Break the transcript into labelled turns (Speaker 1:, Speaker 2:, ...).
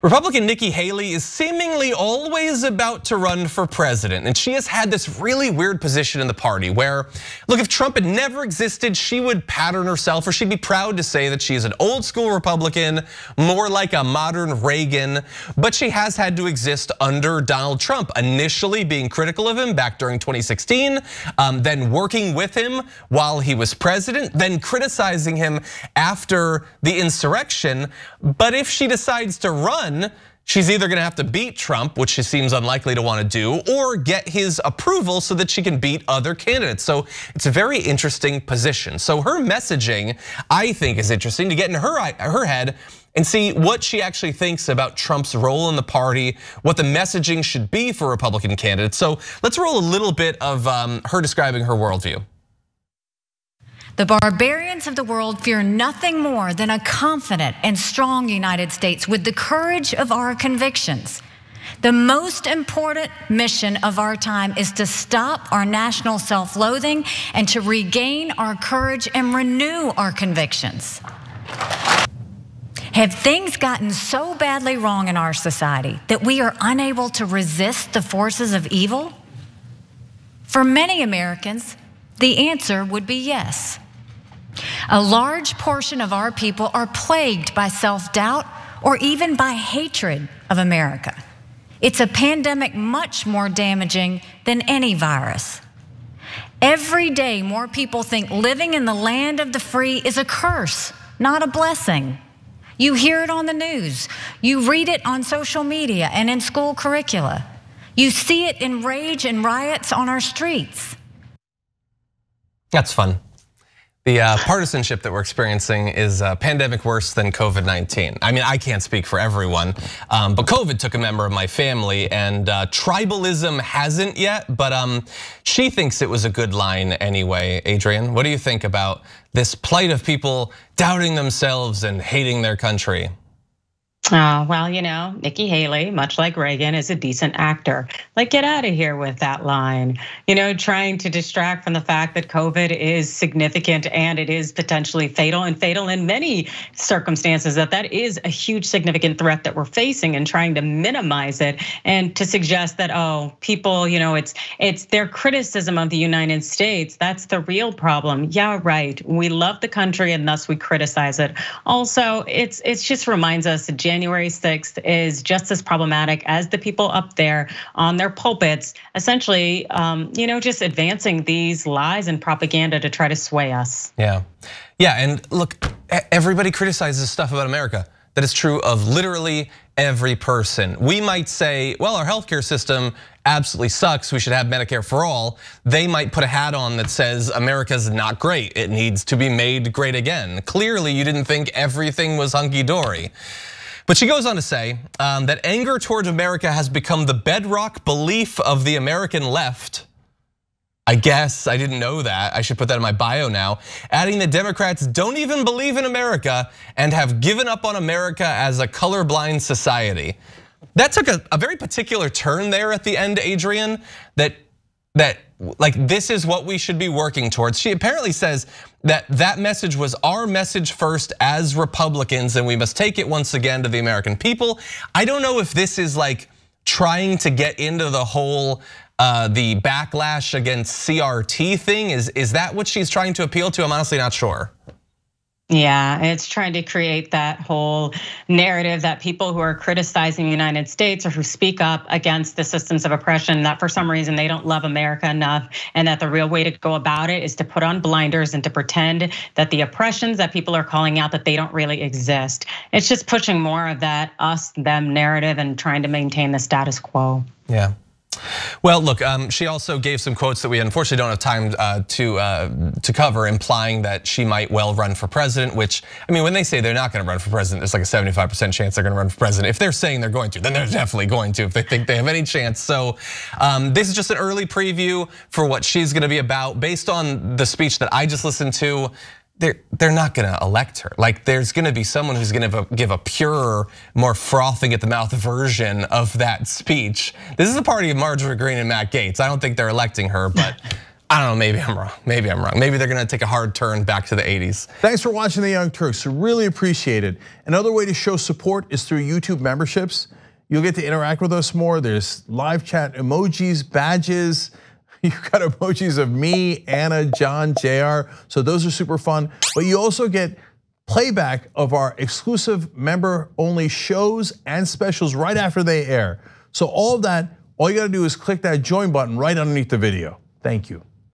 Speaker 1: Republican Nikki Haley is seemingly always about to run for president. And she has had this really weird position in the party where, look, if Trump had never existed, she would pattern herself or she'd be proud to say that she is an old school Republican, more like a modern Reagan. But she has had to exist under Donald Trump, initially being critical of him back during 2016, um, then working with him while he was president, then criticizing him after the insurrection. But if she decides to run, she's either gonna have to beat Trump, which she seems unlikely to wanna do, or get his approval so that she can beat other candidates. So it's a very interesting position. So her messaging, I think is interesting to get in her, her head and see what she actually thinks about Trump's role in the party, what the messaging should be for Republican candidates. So let's roll a little bit of um, her describing her worldview.
Speaker 2: The barbarians of the world fear nothing more than a confident and strong United States with the courage of our convictions. The most important mission of our time is to stop our national self loathing and to regain our courage and renew our convictions. Have things gotten so badly wrong in our society that we are unable to resist the forces of evil? For many Americans, the answer would be yes. A large portion of our people are plagued by self doubt or even by hatred of America. It's a pandemic much more damaging than any virus. Every day, more people think living in the land of the free is a curse, not a blessing. You hear it on the news, you read it on social media and in school curricula. You see it in rage and riots on our streets.
Speaker 1: That's fun. The uh, partisanship that we're experiencing is a pandemic worse than COVID-19. I mean, I can't speak for everyone, um, but COVID took a member of my family and uh, tribalism hasn't yet, but um, she thinks it was a good line anyway. Adrienne, what do you think about this plight of people doubting themselves and hating their country?
Speaker 3: Oh, well, you know, Nikki Haley, much like Reagan, is a decent actor. Like, get out of here with that line. You know, trying to distract from the fact that COVID is significant and it is potentially fatal and fatal in many circumstances, that that is a huge significant threat that we're facing and trying to minimize it. And to suggest that, oh, people, you know, it's it's their criticism of the United States. That's the real problem. Yeah, right. We love the country and thus we criticize it. Also, it's it's just reminds us that January 6th is just as problematic as the people up there on their pulpits, essentially, um, you know, just advancing these lies and propaganda to try to sway us.
Speaker 1: Yeah, yeah, and look, everybody criticizes stuff about America that is true of literally every person. We might say, well, our healthcare system absolutely sucks. We should have Medicare for all. They might put a hat on that says America's not great. It needs to be made great again. Clearly, you didn't think everything was hunky dory. But she goes on to say um, that anger towards America has become the bedrock belief of the American left. I guess I didn't know that. I should put that in my bio now. Adding that Democrats don't even believe in America and have given up on America as a colorblind society. That took a, a very particular turn there at the end, Adrienne, that that like this is what we should be working towards. She apparently says that that message was our message first as Republicans and we must take it once again to the American people. I don't know if this is like trying to get into the whole uh, the backlash against CRT thing. Is is that what she's trying to appeal to? I'm honestly not sure.
Speaker 3: Yeah, it's trying to create that whole narrative that people who are criticizing the United States or who speak up against the systems of oppression, that for some reason they don't love America enough, and that the real way to go about it is to put on blinders and to pretend that the oppressions that people are calling out that they don't really exist. It's just pushing more of that us them narrative and trying to maintain the status quo.
Speaker 1: Yeah. Well, look, um, she also gave some quotes that we unfortunately don't have time uh, to uh, to cover, implying that she might well run for president. Which I mean, when they say they're not going to run for president, it's like a 75% chance they're going to run for president. If they're saying they're going to, then they're definitely going to. If they think they have any chance, so um, this is just an early preview for what she's going to be about, based on the speech that I just listened to they're they're not going to elect her. Like there's going to be someone who's going to give a purer, more frothing at the mouth version of that speech. This is the party of Marjorie Greene and Matt Gaetz. I don't think they're electing her, but I don't know, maybe I'm wrong. Maybe I'm wrong. Maybe they're gonna take a hard turn back to the 80s.
Speaker 4: Thanks for watching The Young Turks. Really appreciate it. Another way to show support is through YouTube memberships. You'll get to interact with us more. There's live chat emojis, badges. You've got emojis of me, Ana, John, JR. So those are super fun. But you also get playback of our exclusive member only shows and specials right after they air. So all of that, all you gotta do is click that join button right underneath the video. Thank you.